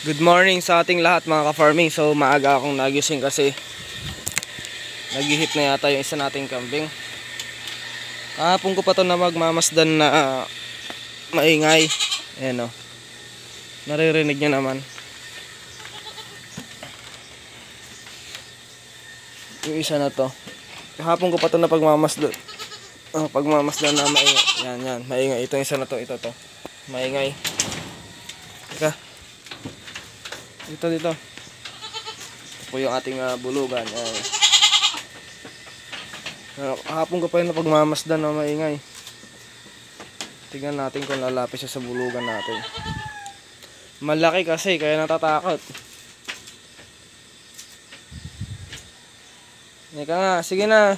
Good morning sa ating lahat mga ka-farming. So maaga akong nagising kasi naghihit na yata yung isa nating kambing. Kahapon ko pa to na magmamasdan na ah, maingay. Ayan o. Naririnig nyo naman. Yung isa na to. Kahapon ko pa to na pagmamasdan. Ah, pagmamasdan na maingay. Yan, yan. Maingay. Ito yung isa na to. Ito to. Maingay. Teka. Dito, dito. Ito po yung ating ah, bulugan. Ayan. Uh, hapon ko pa yun na pagmamasdan na maingay. Tingnan natin kung lalapit siya sa bulugan natin. Malaki kasi, kaya natatakot. Ika nga, sige na.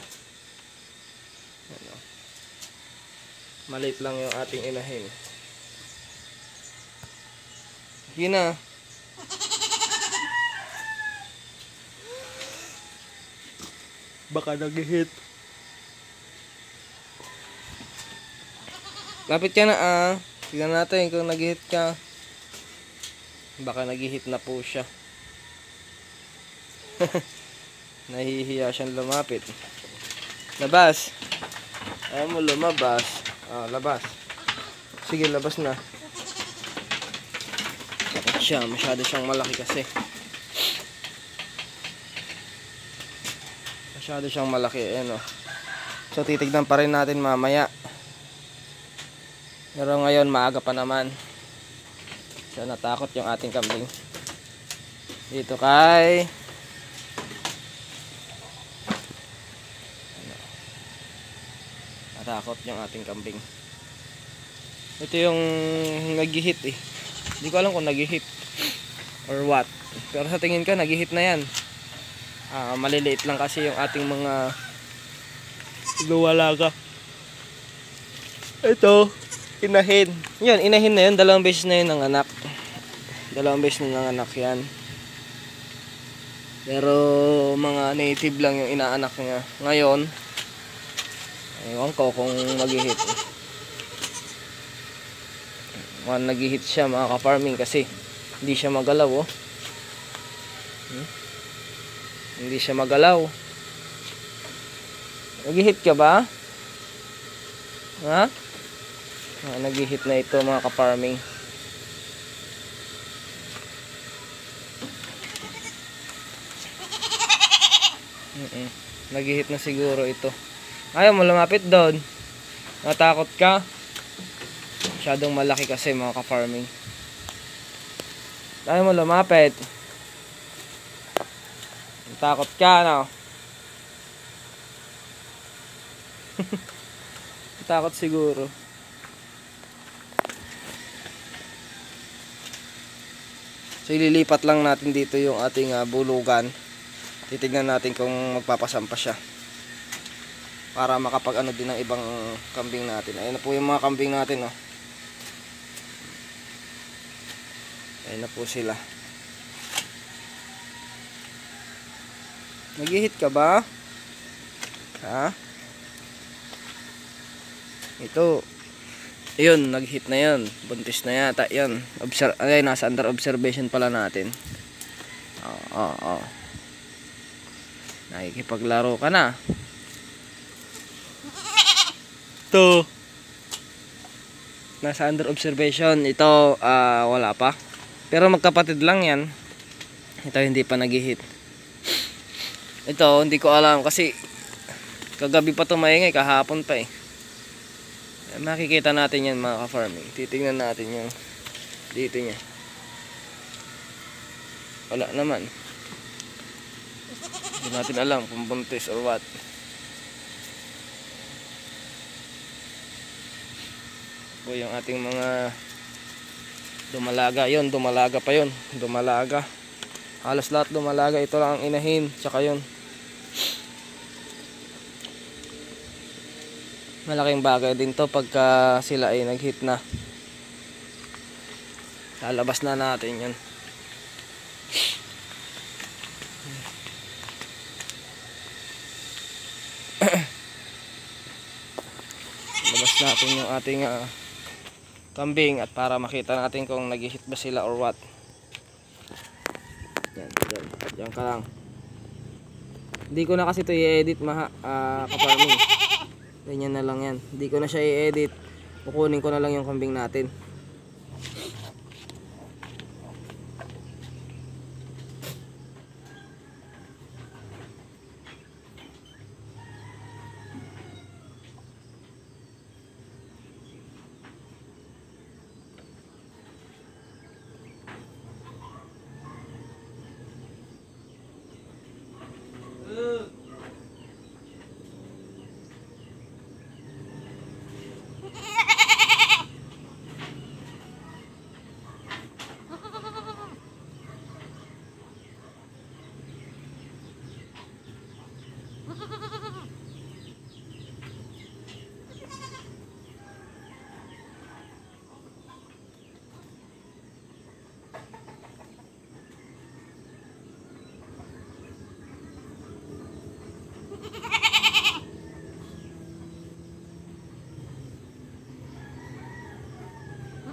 Maliit lang yung ating inahin. Sige na. Baka nag-hit. Lapit ka na ah. Tignan natin kung nag-hit ka. Baka nag-hit na po siya. Nahihiya siyang lumapit. Labas. Ayaw mo lumabas. Ah, labas. Sige, labas na. Siya? Masyado siyang malaki kasi. Masyado siyang malaki. Ayan o. So, titignan pa rin natin mamaya. Pero ngayon, maaga pa naman. So, natakot yung ating kambing. Dito kay... Natakot yung ating kambing. Ito yung nag-hit eh. Hindi ko alam kung nag-hit or what. Pero sa tingin ko, nag-hit na yan. Ah, maliliit lang kasi yung ating mga luwalaga. Ito, inahin. Yun, inahin na yun. Dalawang beses na yun ng anak. Dalawang beses na ng anak yan. Pero mga native lang yung inaanak niya. Ngayon, ewan ko kung mag-hit. Mga nag-hit siya mga ka-farming kasi hindi siya magalaw oh. Hmm? Hindi siya magalaw. Nag-hit ka ba? Ha? Ah, nag-hit na ito mga ka-farming. Mm -mm. Nag-hit na siguro ito. Ayaw mo lumapit doon. Natakot ka? Masyadong malaki kasi mga ka-farming. Ayaw mo lumapit. Takot ka, no? Takot siguro. So ililipat lang natin dito yung ating ah, bulugan. Titignan natin kung magpapasampa siya. Para makapag ano din ng ibang kambing natin. Ayun na po yung mga kambing natin, no. Ayun na po sila. Nag-hit ka ba? Ha? Ito. Ayun, nag-hit na yun. Buntis na yata. Yun. Obser ay, nasa under observation pala natin. Oo, oo, oo. Nakikipaglaro ka na. Ito. Nasa under observation. Ito, ah, wala pa. Pero magkapatid lang yan. Ito hindi pa nag-hit. Ito, hindi ko alam kasi kagabi pa ito maingay, kahapon pa eh. Eh, Makikita natin yan mga ka-farming. Titingnan natin yung dito niya. Wala naman. Hindi natin alam kung buntis or what. Po yung ating mga dumalaga. Yun, dumalaga pa yun. Dumalaga. Halos lahat dumalaga. Ito lang ang inahin. Tsaka yun. Malaking bagay din to pagka sila ay nag-hit na. Lalabas na natin yun. Labas natin yung ating ah, kambing at para makita natin kung nag-hit ba sila or what. Yan, ka lang. Hindi ko na kasi ito i-edit maha, ah, kaparming. Ganyan na lang yan. Hindi ko na siya i-edit. Kukunin ko na lang yung kambing natin.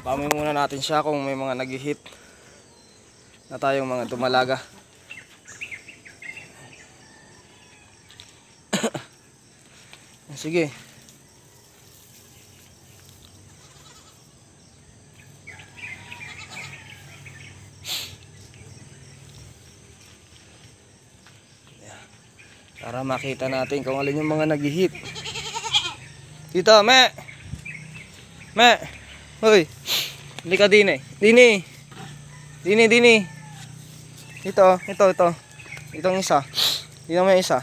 Pamoy muna natin siya kung may mga nag-hit na tayong mga dumalaga. Sige. Para makita natin kung alin yung mga nag-hit. Dito, me! Me! Hoy! Hindi ka din eh. Dini! Dini, dini! Ito, ito, ito. Itong isa. Dito may isa.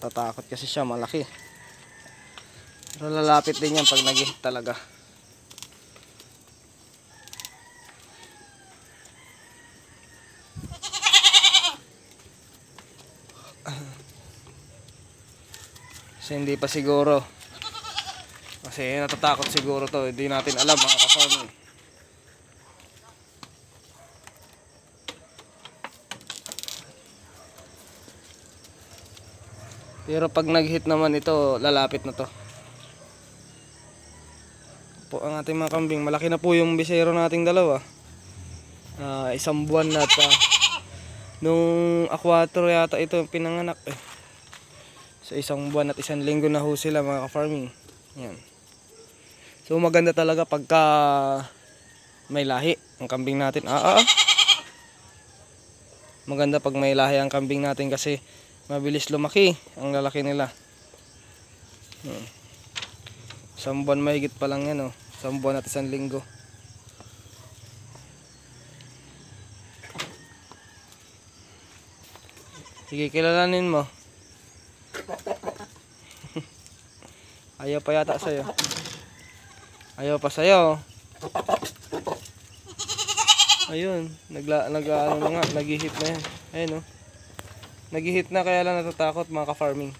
Tatakot kasi siya, malaki. Pero lalapit din yan pag nag talaga. Kasi hindi pa siguro. Kasi natatakot siguro to. Hindi natin alam mga kasama. Pero pag nag-hit naman ito, lalapit na to. Po ang ating mga kambing, malaki na po yung bisero nating dalawa. Ah, isang buwan na at ah, nung aquator yata ito pinanganak eh. Sa isang buwan at isang linggo na ho sila mga ka-farming. Yan. So maganda talaga pagka may lahi ang kambing natin. Ah, ah. Maganda pag may lahi ang kambing natin kasi mabilis lumaki ang lalaki nila hmm. isang buwan mahigit pa lang yan oh. isang buwan at isang linggo sige kilalanin mo ayaw pa yata sa'yo ayaw pa sa'yo ayun nagla, nag, ano na nga nag-hit na yan ayun oh Nag-hit na kaya lang natatakot mga ka-farming.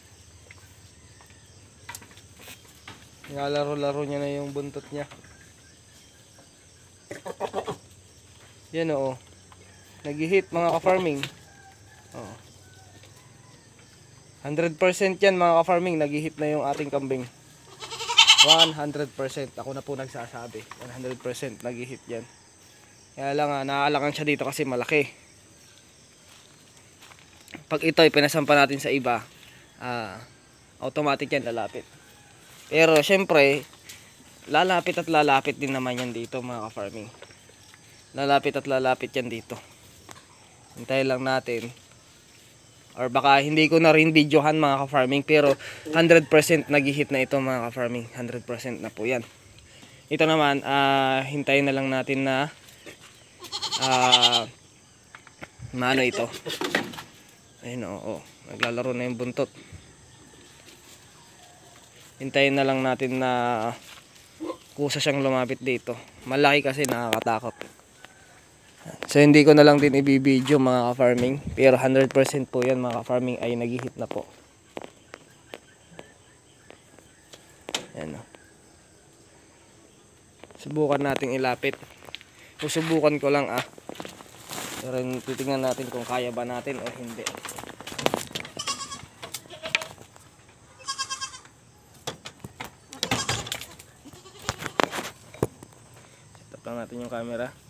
Nilalaro-laro niya na yung buntot niya. Yan oo. Nag-hit mga ka-farming. Oo. 100% yan mga ka-farming. Nag-hit na yung ating kambing. 100%. Ako na po nagsasabi. 100% nag-hit yan. Kaya lang nga, naalangan siya dito kasi malaki pag ito ay pinasampa natin sa iba, ah, automatic yan lalapit. Pero syempre, lalapit at lalapit din naman yan dito mga ka-farming. Lalapit at lalapit yan dito. Hintayin lang natin. Or baka hindi ko na rin videohan mga ka-farming pero 100% nag-hit na ito mga ka-farming. 100% na po yan. Ito naman, ah, hintayin na lang natin na ah, maano ito Ayun oo, oh, naglalaro na yung buntot. Hintayin na lang natin na kusa siyang lumapit dito. Malaki kasi nakakatakot. So hindi ko na lang din ibibideo mga ka-farming. Pero 100% po yan mga ka-farming ay nag-hit na po. Yan o. Subukan nating ilapit. Susubukan ko lang ah. Pero titingnan natin kung kaya ba natin o hindi. Set lang natin yung camera.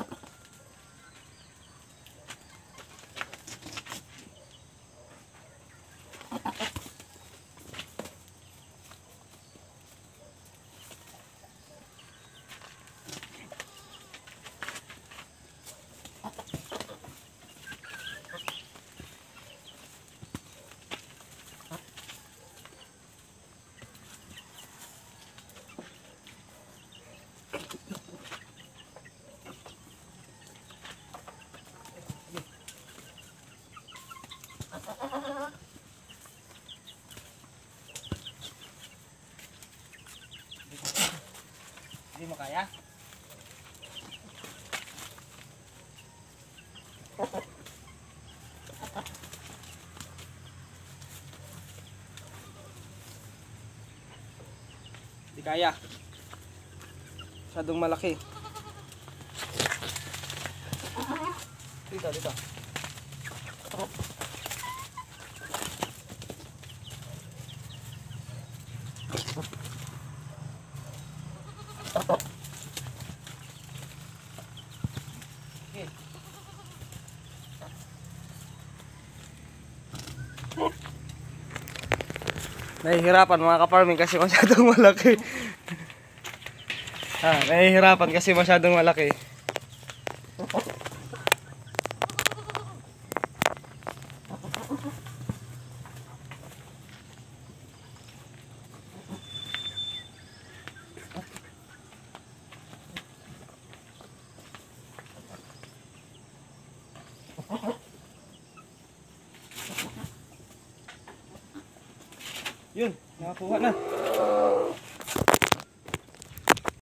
Hindi mo kaya? Hindi kaya. Masyadong malaki. Dito, dito. Nahihirapan mga ka-farming kasi masyadong malaki. ha, nahihirapan kasi masyadong malaki. Yun, nakakuha na.